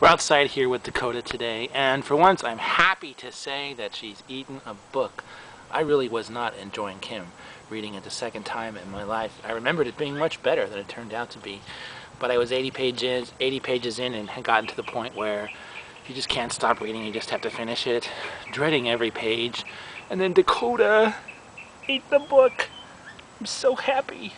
We're outside here with Dakota today, and for once I'm happy to say that she's eaten a book. I really was not enjoying Kim reading it the second time in my life. I remembered it being much better than it turned out to be, but I was 80 pages, 80 pages in and had gotten to the point where you just can't stop reading, you just have to finish it, dreading every page. And then Dakota ate the book. I'm so happy.